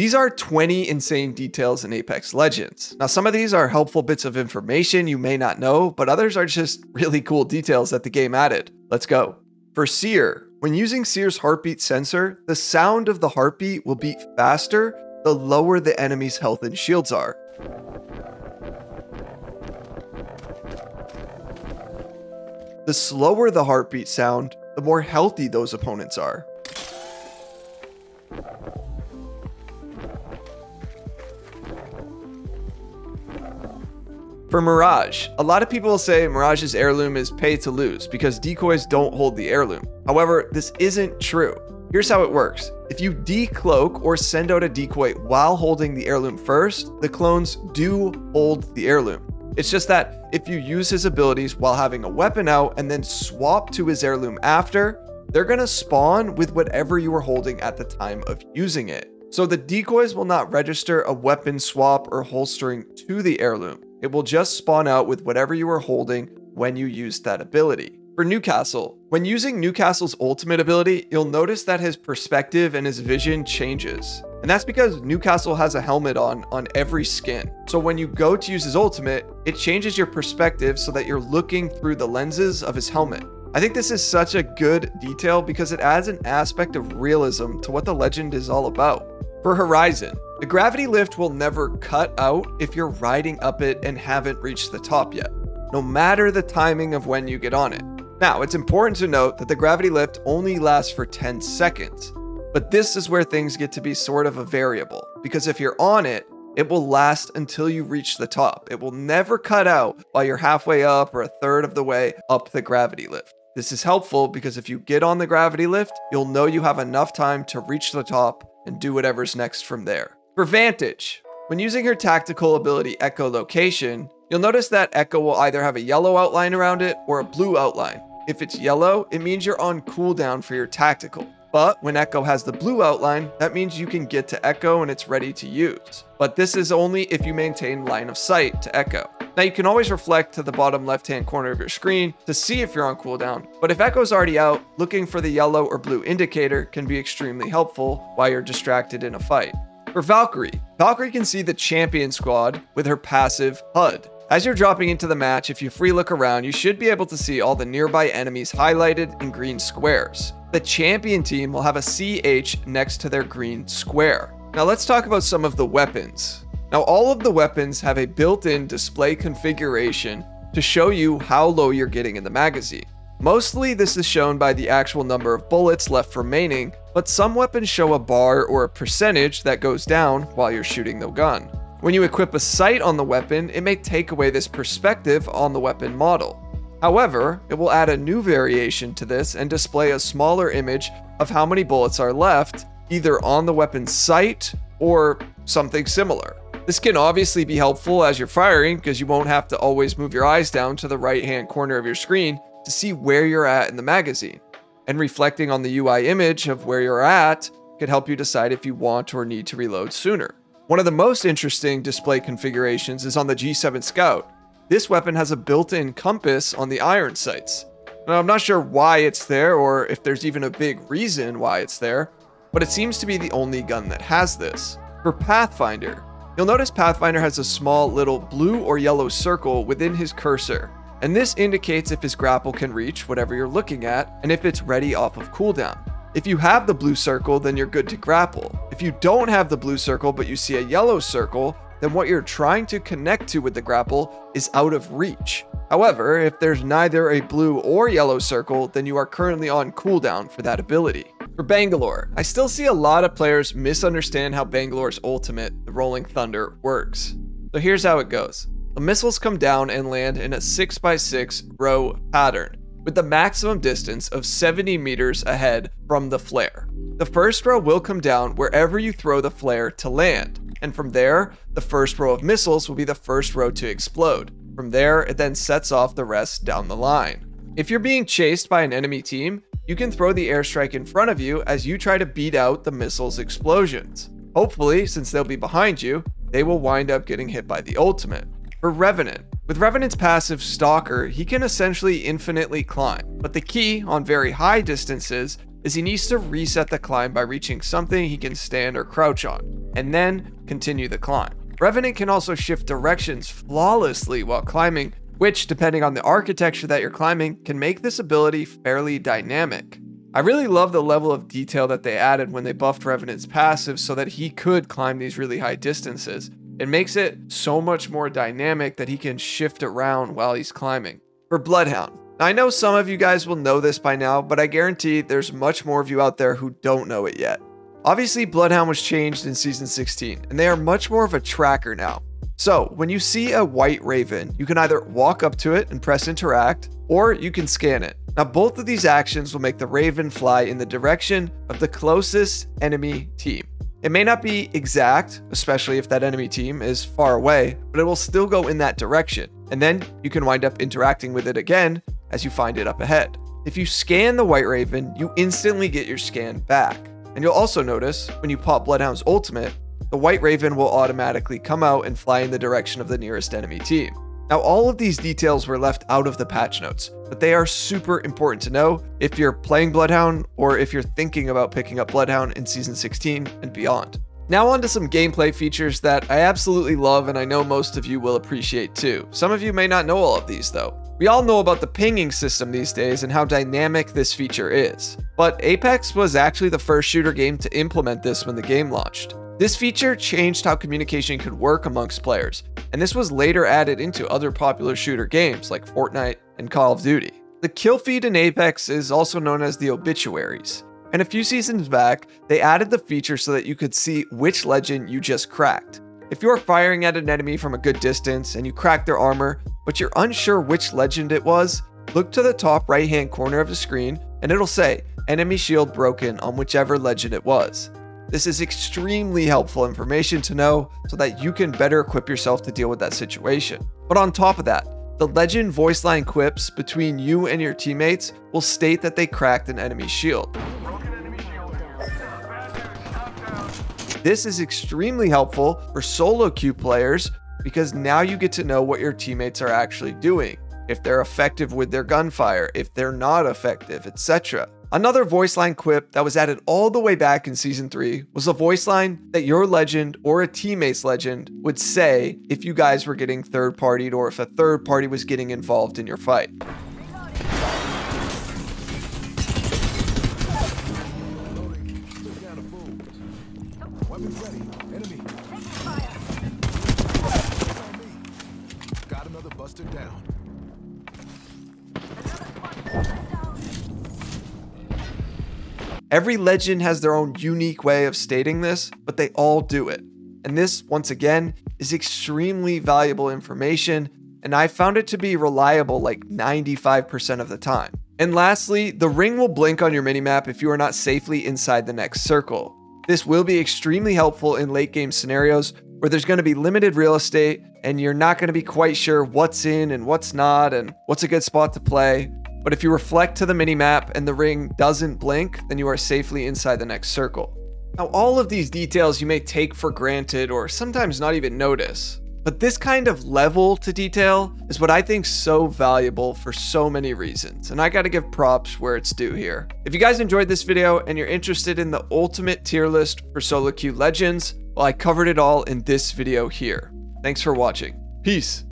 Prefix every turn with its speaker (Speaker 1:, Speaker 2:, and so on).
Speaker 1: These are 20 insane details in Apex Legends. Now, some of these are helpful bits of information you may not know, but others are just really cool details that the game added. Let's go. For Seer, when using Seer's heartbeat sensor, the sound of the heartbeat will beat faster the lower the enemy's health and shields are. The slower the heartbeat sound, the more healthy those opponents are. For Mirage, a lot of people will say Mirage's heirloom is pay to lose because decoys don't hold the heirloom. However, this isn't true. Here's how it works. If you decloak or send out a decoy while holding the heirloom first, the clones do hold the heirloom. It's just that if you use his abilities while having a weapon out and then swap to his heirloom after, they're gonna spawn with whatever you were holding at the time of using it. So the decoys will not register a weapon swap or holstering to the heirloom. It will just spawn out with whatever you are holding when you use that ability. For Newcastle, when using Newcastle's ultimate ability, you'll notice that his perspective and his vision changes. And that's because Newcastle has a helmet on on every skin. So when you go to use his ultimate, it changes your perspective so that you're looking through the lenses of his helmet. I think this is such a good detail because it adds an aspect of realism to what the legend is all about. For Horizon, the gravity lift will never cut out if you're riding up it and haven't reached the top yet, no matter the timing of when you get on it. Now, it's important to note that the gravity lift only lasts for 10 seconds, but this is where things get to be sort of a variable, because if you're on it, it will last until you reach the top. It will never cut out while you're halfway up or a third of the way up the gravity lift. This is helpful because if you get on the gravity lift, you'll know you have enough time to reach the top and do whatever's next from there. For Vantage, when using her tactical ability Echolocation, you'll notice that Echo will either have a yellow outline around it or a blue outline. If it's yellow, it means you're on cooldown for your tactical. But when Echo has the blue outline, that means you can get to Echo and it's ready to use. But this is only if you maintain line of sight to Echo. Now you can always reflect to the bottom left hand corner of your screen to see if you're on cooldown, but if Echo's already out, looking for the yellow or blue indicator can be extremely helpful while you're distracted in a fight. For Valkyrie, Valkyrie can see the champion squad with her passive HUD. As you're dropping into the match, if you free look around, you should be able to see all the nearby enemies highlighted in green squares. The champion team will have a CH next to their green square. Now let's talk about some of the weapons. Now all of the weapons have a built-in display configuration to show you how low you're getting in the magazine. Mostly this is shown by the actual number of bullets left remaining, but some weapons show a bar or a percentage that goes down while you're shooting the gun. When you equip a sight on the weapon, it may take away this perspective on the weapon model. However, it will add a new variation to this and display a smaller image of how many bullets are left, either on the weapon's sight or something similar. This can obviously be helpful as you're firing because you won't have to always move your eyes down to the right hand corner of your screen to see where you're at in the magazine. And reflecting on the UI image of where you're at could help you decide if you want or need to reload sooner. One of the most interesting display configurations is on the G7 Scout. This weapon has a built-in compass on the iron sights. Now, I'm not sure why it's there or if there's even a big reason why it's there, but it seems to be the only gun that has this. For Pathfinder, you'll notice Pathfinder has a small little blue or yellow circle within his cursor and this indicates if his grapple can reach whatever you're looking at and if it's ready off of cooldown. If you have the blue circle, then you're good to grapple. If you don't have the blue circle but you see a yellow circle, then what you're trying to connect to with the grapple is out of reach. However, if there's neither a blue or yellow circle, then you are currently on cooldown for that ability. For Bangalore, I still see a lot of players misunderstand how Bangalore's ultimate, the Rolling Thunder, works. So here's how it goes. The missiles come down and land in a 6x6 row pattern, with the maximum distance of 70 meters ahead from the flare. The first row will come down wherever you throw the flare to land, and from there, the first row of missiles will be the first row to explode. From there, it then sets off the rest down the line. If you're being chased by an enemy team, you can throw the airstrike in front of you as you try to beat out the missile's explosions. Hopefully, since they'll be behind you, they will wind up getting hit by the ultimate. For Revenant, with Revenant's passive Stalker, he can essentially infinitely climb, but the key on very high distances is he needs to reset the climb by reaching something he can stand or crouch on, and then continue the climb. Revenant can also shift directions flawlessly while climbing, which, depending on the architecture that you're climbing, can make this ability fairly dynamic. I really love the level of detail that they added when they buffed Revenant's passive so that he could climb these really high distances. It makes it so much more dynamic that he can shift around while he's climbing. For Bloodhound, now, I know some of you guys will know this by now, but I guarantee there's much more of you out there who don't know it yet. Obviously, Bloodhound was changed in Season 16, and they are much more of a tracker now. So, when you see a white raven, you can either walk up to it and press interact, or you can scan it. Now, both of these actions will make the raven fly in the direction of the closest enemy team. It may not be exact, especially if that enemy team is far away, but it will still go in that direction. And then you can wind up interacting with it again as you find it up ahead. If you scan the White Raven, you instantly get your scan back. And you'll also notice when you pop Bloodhound's ultimate, the White Raven will automatically come out and fly in the direction of the nearest enemy team. Now, all of these details were left out of the patch notes, but they are super important to know if you're playing Bloodhound or if you're thinking about picking up Bloodhound in Season 16 and beyond. Now on to some gameplay features that I absolutely love and I know most of you will appreciate too. Some of you may not know all of these though. We all know about the pinging system these days and how dynamic this feature is. But Apex was actually the first shooter game to implement this when the game launched. This feature changed how communication could work amongst players, and this was later added into other popular shooter games like Fortnite and Call of Duty. The kill feed in Apex is also known as the obituaries. And a few seasons back, they added the feature so that you could see which legend you just cracked. If you're firing at an enemy from a good distance and you crack their armor, but you're unsure which legend it was, look to the top right hand corner of the screen and it'll say enemy shield broken on whichever legend it was. This is extremely helpful information to know so that you can better equip yourself to deal with that situation. But on top of that, the legend voice line quips between you and your teammates will state that they cracked an enemy shield. This is extremely helpful for solo queue players because now you get to know what your teammates are actually doing, if they're effective with their gunfire, if they're not effective, etc. Another voice line quip that was added all the way back in season 3 was a voice line that your legend or a teammate's legend would say if you guys were getting third partied or if a third party was getting involved in your fight. Weapons ready. Every legend has their own unique way of stating this, but they all do it. And this, once again, is extremely valuable information, and I found it to be reliable like 95% of the time. And lastly, the ring will blink on your minimap if you are not safely inside the next circle. This will be extremely helpful in late game scenarios where there's going to be limited real estate and you're not going to be quite sure what's in and what's not and what's a good spot to play. But if you reflect to the minimap and the ring doesn't blink, then you are safely inside the next circle. Now, all of these details you may take for granted or sometimes not even notice. But this kind of level to detail is what I think so valuable for so many reasons, and I gotta give props where it's due here. If you guys enjoyed this video and you're interested in the ultimate tier list for solo queue legends, well I covered it all in this video here. Thanks for watching. Peace.